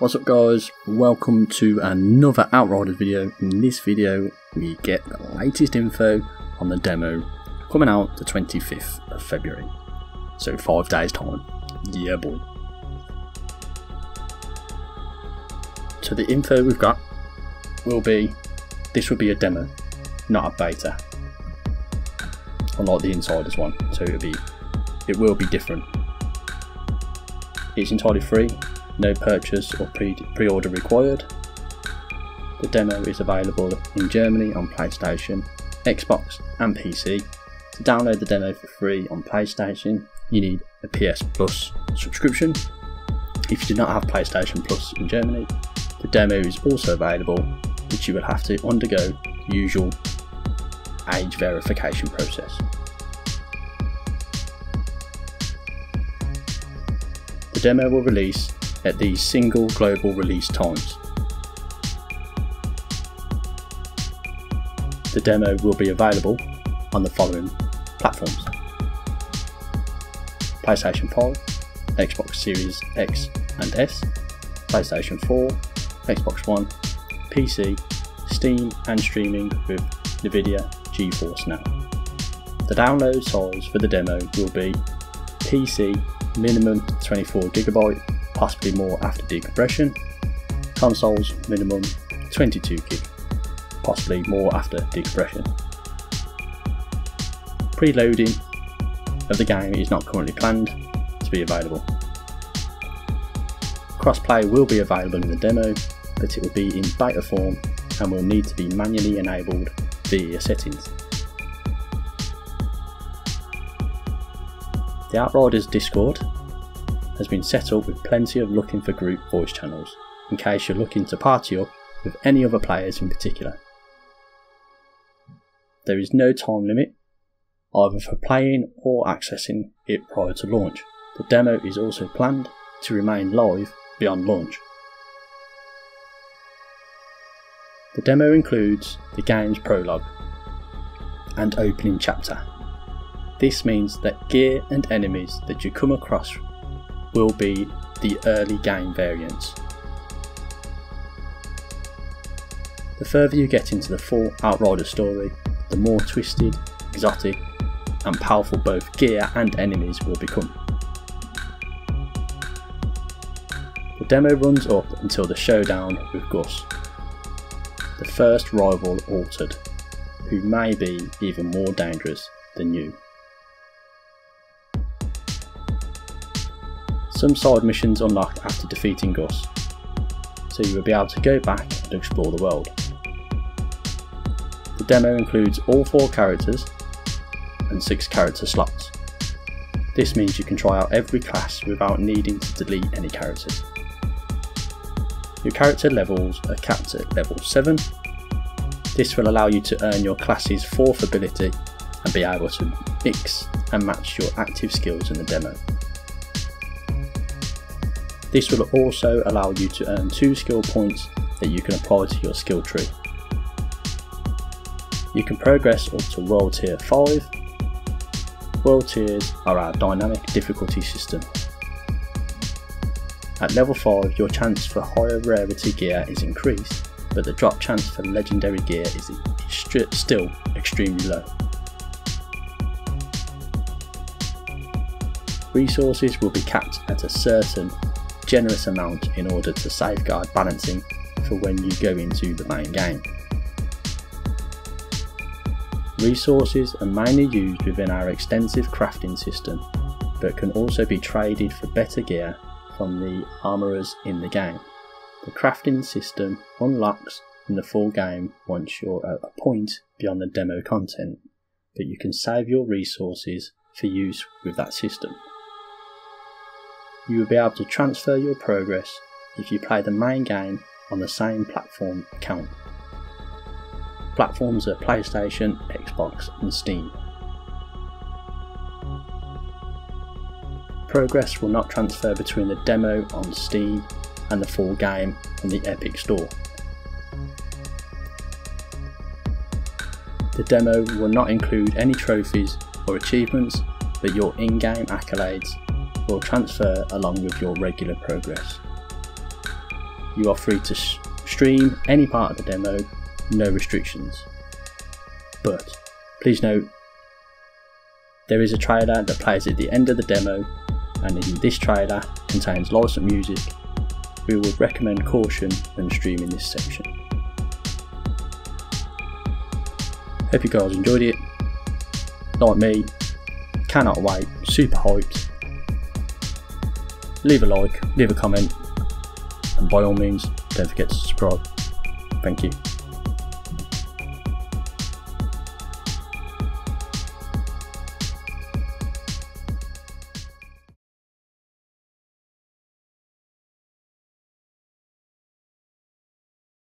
What's up guys, welcome to another Outriders video. In this video we get the latest info on the demo coming out the 25th of February. So 5 days time. Yeah boy. So the info we've got will be, this will be a demo, not a beta. Unlike the Insiders one, so it'll be, it will be different. It's entirely free, no purchase or pre-order required. The demo is available in Germany on PlayStation, Xbox and PC. To download the demo for free on PlayStation, you need a PS Plus subscription. If you do not have PlayStation Plus in Germany, the demo is also available, which you will have to undergo the usual age verification process. The demo will release at these single global release times. The demo will be available on the following platforms PlayStation 5, Xbox Series X and S, PlayStation 4, Xbox One, PC, Steam and streaming with NVIDIA GeForce Now. The download size for the demo will be PC minimum 24GB possibly more after decompression. Consoles minimum 22 gig, possibly more after decompression. Preloading of the game is not currently planned to be available. Crossplay will be available in the demo, but it will be in beta form and will need to be manually enabled via settings. The Outriders Discord has been set up with plenty of looking for group voice channels, in case you're looking to party up with any other players in particular. There is no time limit, either for playing or accessing it prior to launch. The demo is also planned to remain live beyond launch. The demo includes the game's prologue and opening chapter. This means that gear and enemies that you come across will be the early game variants. The further you get into the full Outrider story, the more twisted, exotic, and powerful both gear and enemies will become. The demo runs up until the showdown with Gauss, the first rival altered, who may be even more dangerous than you. Some side missions unlock after defeating Gauss, so you will be able to go back and explore the world. The demo includes all four characters and six character slots. This means you can try out every class without needing to delete any characters. Your character levels are capped at level 7. This will allow you to earn your class's 4th ability and be able to mix and match your active skills in the demo. This will also allow you to earn 2 skill points that you can apply to your skill tree. You can progress up to World Tier 5. World Tiers are our dynamic difficulty system. At level 5 your chance for higher rarity gear is increased, but the drop chance for legendary gear is still extremely low. Resources will be capped at a certain generous amount in order to safeguard balancing for when you go into the main game. Resources are mainly used within our extensive crafting system, but can also be traded for better gear from the armourers in the game. The crafting system unlocks in the full game once you're at a point beyond the demo content, but you can save your resources for use with that system. You will be able to transfer your progress if you play the main game on the same platform account. Platforms are PlayStation, Xbox and Steam. Progress will not transfer between the demo on Steam and the full game on the Epic Store. The demo will not include any trophies or achievements, but your in-game accolades will transfer along with your regular progress. you are free to stream any part of the demo, no restrictions. But please note, there is a trailer that plays at the end of the demo, and in this trailer contains licensed music. We would recommend caution when streaming this section. Hope you guys enjoyed it. Like me, cannot wait, super hyped. Leave a like, leave a comment, and by all means, don't forget to subscribe. Thank you.